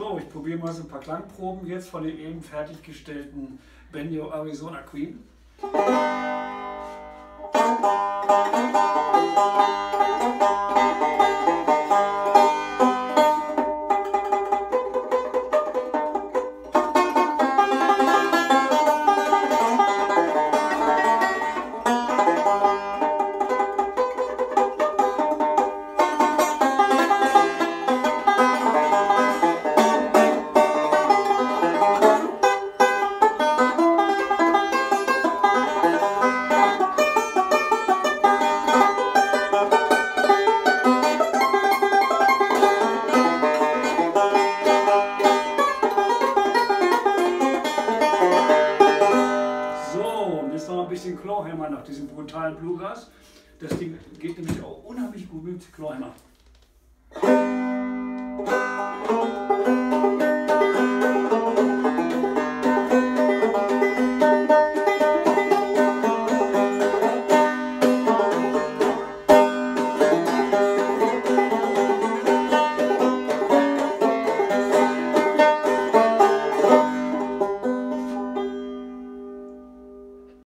So, ich probiere mal so ein paar Klangproben jetzt von den eben fertiggestellten Benio Arizona Queen. So, und jetzt noch ein bisschen Clawhammer nach diesem brutalen Bluegrass. Das Ding geht nämlich auch unheimlich gut mit Clawhammer.